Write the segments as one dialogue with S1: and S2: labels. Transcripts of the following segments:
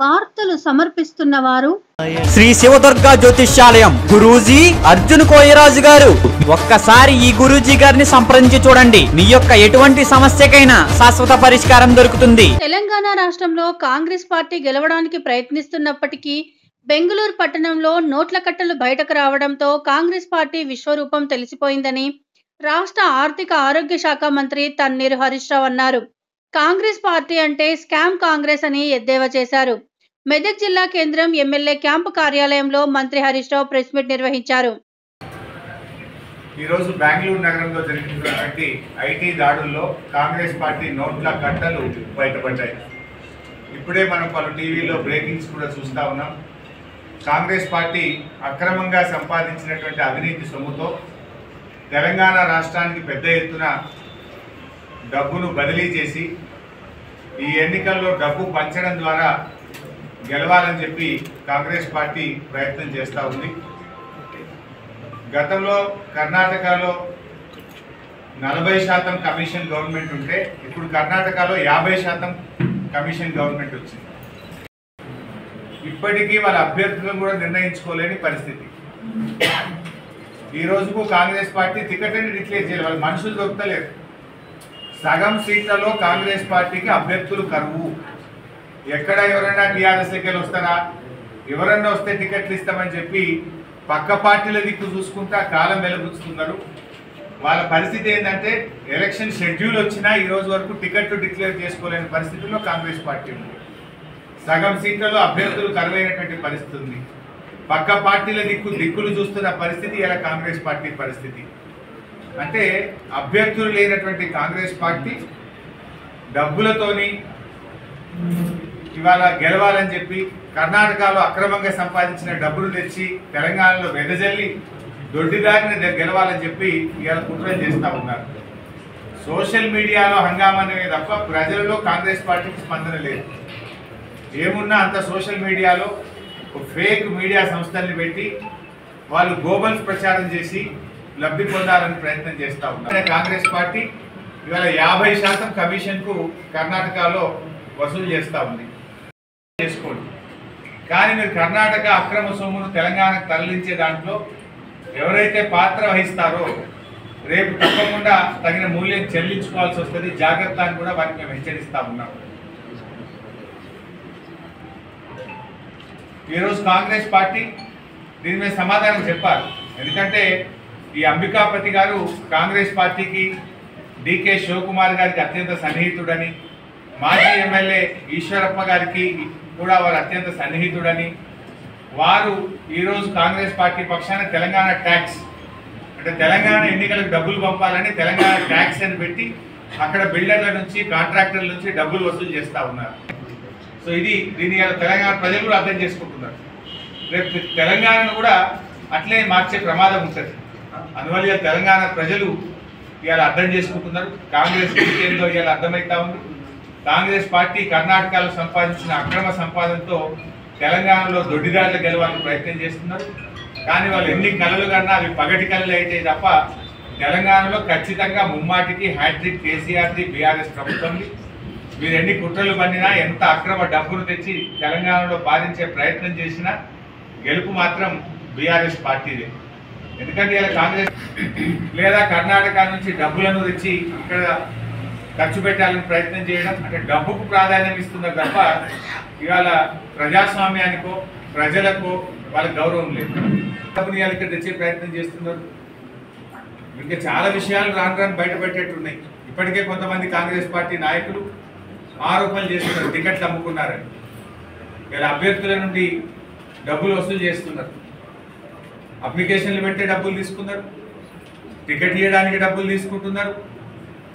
S1: వార్తలు సమర్పిస్తున్న వారు
S2: శ్రీ శివదుర్గ జ్యోతిష్యాలయం గురూజీ అర్జున్ కోయరాజు గారు. ఒక్కసారి ఈ గురూజీ గారిని సంప్రదించి చూడండి. మీ యొక్క ఎటువంటి సమస్యకైనా శాశ్వత పరిష్కారం దొరుకుతుంది.
S1: తెలంగాణ రాష్ట్రంలో కాంగ్రెస్ పార్టీ గెలవడానికి ప్రయత్నిస్తున్నప్పటికీ బెంగళూరు పట్టణంలో నోట్ల కట్టలు బయటకు రావడంతో కాంగ్రెస్ పార్టీ విశ్వరూపం తెలిసిపోయిందని రాష్ట్ర ఆర్థిక ఆరోగ్య శాఖ మంత్రి తన్నీరు హరీష్ రావు అన్నారు. కాంగ్రెస్ పార్టీ అంటే స్కామ్ కాంగ్రెస్ అని ఎద్దేవా చేశారు. మెదక్ జిల్లా కేంద్రం ఎమ్మెల్యే క్యాంపు కార్యాలయంలో మంత్రి హరీష్ రావు ప్రెస్ మీట్ నిర్వహించారు.
S3: ఈరోజు బెంగళూరు నగరంలో జరిగినటువంటి ఐటీ దాడుల్లో కాంగ్రెస్ పార్టీ నోట్ల కట్టలు బయటపడ్డాయి. ఇప్పుడే మనం పలు టీవీలో బ్రేకింగ్స్ కూడా చూస్తూ ఉన్నాం. కాంగ్రెస్ పార్టీ అక్రమంగా సంపాదించినటువంటి అవినీతి సొమ్ముతో తెలంగాణ రాష్ట్రానికి పెద్ద ఎత్తున డబ్బును బదిలీ చేసి ఈ ఎన్నికల్లో డబ్బు పంచడం ద్వారా గెలవాలని చెప్పి కాంగ్రెస్ పార్టీ ప్రయత్నం చేస్తూ ఉంది. గతంలో కర్ణాటకలో నలభై శాతం కమిషన్ గవర్నమెంట్ ఉంటే ఇప్పుడు కర్ణాటకలో యాభై శాతం కమిషన్ గవర్నమెంట్ వచ్చింది. ఇప్పటికీ వాళ్ళ అభ్యర్థులను కూడా నిర్ణయించుకోలేని పరిస్థితి. ఈ రోజుకు కాంగ్రెస్ పార్టీ టికెట్ అని డిక్లేర్ చేయాలి వాళ్ళ మనుషులు దొరుకుతలేరు. సగం సీట్లలో కాంగ్రెస్ పార్టీకి అభ్యర్థులు కరువు. ఎక్కడ ఎవరైనా టీఆర్ఎస్ వెళ్ళి వస్తారా? ఎవరన్నా వస్తే టికెట్లు ఇస్తామని చెప్పి పక్క పార్టీల దిక్కు చూసుకుంటా కాలం వెలుగుతున్నారు. వాళ్ళ పరిస్థితి ఏంటంటే ఎలక్షన్ షెడ్యూల్ వచ్చినా ఈ రోజు వరకు టికెట్లు డిక్లేర్ చేసుకోలేని పరిస్థితుల్లో కాంగ్రెస్ పార్టీ ఉంది. సగం సీట్లలో అభ్యర్థులు కరువైనటువంటి పరిస్థితి ఉంది. పక్క పార్టీల దిక్కు దిక్కులు చూస్తున్న పరిస్థితి ఇలా కాంగ్రెస్ పార్టీ పరిస్థితి. అంటే అభ్యర్థులు లేనటువంటి కాంగ్రెస్ పార్టీ డబ్బులతోని ఇవాళ గెలవాలని చెప్పి కర్ణాటకలో అక్రమంగా సంపాదించిన డబ్బులు తెచ్చి తెలంగాణలో వెదజల్లి దొడ్డిదారిని గెలవాలని చెప్పి ఇవాళ కుట్రలు చేస్తూ ఉన్నారు. సోషల్ మీడియాలో హంగామనే తప్ప ప్రజలలో కాంగ్రెస్ పార్టీకి స్పందన లేదు. ఏమున్నా అంత సోషల్ మీడియాలో ఫేక్ మీడియా సంస్థల్ని పెట్టి వాళ్ళు గోబల్స్ ప్రచారం చేసి లబ్ధి పొందాలని ప్రయత్నం చేస్తూ ఉన్నారు. కాంగ్రెస్ పార్టీ ఇవాళ యాభై శాతం కమిషన్కు కర్ణాటకలో వసూలు చేస్తూ ఉంది. చేసుకోండి. కానీ మీరు కర్ణాటక అక్రమ సొమ్మును తెలంగాణకు తరలించే దాంట్లో ఎవరైతే పాత్ర వహిస్తారో రేపు తప్పకుండా తగిన మూల్యం చెల్లించుకోవాల్సి వస్తుంది. జాగ్రత్త అని కూడా వారికి మేము హెచ్చరిస్తా ఉన్నాం. ఈరోజు కాంగ్రెస్ పార్టీ దీని మీద సమాధానం చెప్పాలి. ఎందుకంటే ఈ అంబికాపతి గారు కాంగ్రెస్ పార్టీకి డికే శివకుమార్ గారికి అత్యంత సన్నిహితుడని మాజీ ఎమ్మెల్యే ఈశ్వరప్ప గారికి కూడా వారు అత్యంత సన్నిహితుడని వారు ఈరోజు కాంగ్రెస్ పార్టీ పక్షాన తెలంగాణ ట్యాక్స్ అంటే తెలంగాణ ఎన్నికలకు డబ్బులు పంపాలని తెలంగాణ ట్యాక్స్ అని పెట్టి అక్కడ బిల్డర్ల నుంచి కాంట్రాక్టర్ల నుంచి డబ్బులు వసూలు చేస్తూ ఉన్నారు. సో ఇది దీని తెలంగాణ ప్రజలు కూడా అర్థం చేసుకుంటున్నారు. రేపు తెలంగాణను కూడా అట్లే మార్చే ప్రమాదం ఉంటుంది. అందువల్ల ఇవాళ తెలంగాణ ప్రజలు ఇవాళ అర్థం చేసుకుంటున్నారు. కాంగ్రెస్ ఏందో ఇవాళ అర్థమవుతా ఉంది. కాంగ్రెస్ పార్టీ కర్ణాటకలో సంపాదించిన అక్రమ సంపాదనతో తెలంగాణలో దొడ్డిదారులు గెలవాలని ప్రయత్నం చేస్తున్నారు. కానీ వాళ్ళు ఎన్ని కళలు కన్నా అవి పగటి కళలు అయితే తప్ప తెలంగాణలో ఖచ్చితంగా ముమ్మాటికి హ్యాట్రిక్ కేసీఆర్ది బీఆర్ఎస్ ప్రభుత్వంది మీరు ఎన్ని కుట్రలు పండినా ఎంత అక్రమ డబ్బును తెచ్చి తెలంగాణలో బాధించే ప్రయత్నం చేసినా గెలుపు మాత్రం బీఆర్ఎస్ పార్టీదే. ఎందుకంటే ఇలా కాంగ్రెస్ లేదా కర్ణాటక నుంచి డబ్బులను తెచ్చి ఇక్కడ ఖర్చు పెట్టాలని ప్రయత్నం చేయడం అంటే డబ్బుకు ప్రాధాన్యం ఇస్తున్నారు తప్ప ఇవాళ ప్రజాస్వామ్యానికో ప్రజలకో వాళ్ళకి గౌరవం లేదు. డబ్బుని ఇవాళ ఇక్కడ తెచ్చే ప్రయత్నం చేస్తున్నారు. ఇంకా చాలా విషయాలు రాను రాను బయటపెట్టేట్టున్నాయి ఇప్పటికే కొంతమంది కాంగ్రెస్ పార్టీ నాయకులు ఆరోపణలు చేస్తున్నారు టికెట్లు అమ్ముకున్నారని. వీళ్ళ అభ్యర్థుల నుండి డబ్బులు వసూలు చేస్తున్నారు. అప్లికేషన్లు పెట్టే డబ్బులు తీసుకున్నారు. టికెట్ ఇవ్వడానికి డబ్బులు తీసుకుంటున్నారు.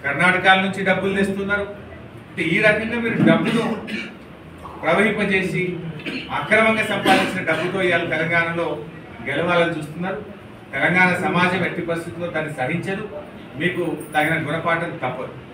S3: కర్ణాటక నుంచి డబ్బులు తెస్తున్నారు. అంటే ఈ రకంగా మీరు డబ్బులు ప్రవహింపజేసి అక్రమంగా సంపాదించిన డబ్బుతో ఇవాళ తెలంగాణలో గెలవాలని చూస్తున్నారు. తెలంగాణ సమాజం ఎట్టి పరిస్థితుల్లో దాన్ని సహించదు. మీకు తగిన గుణపాఠం తప్పదు.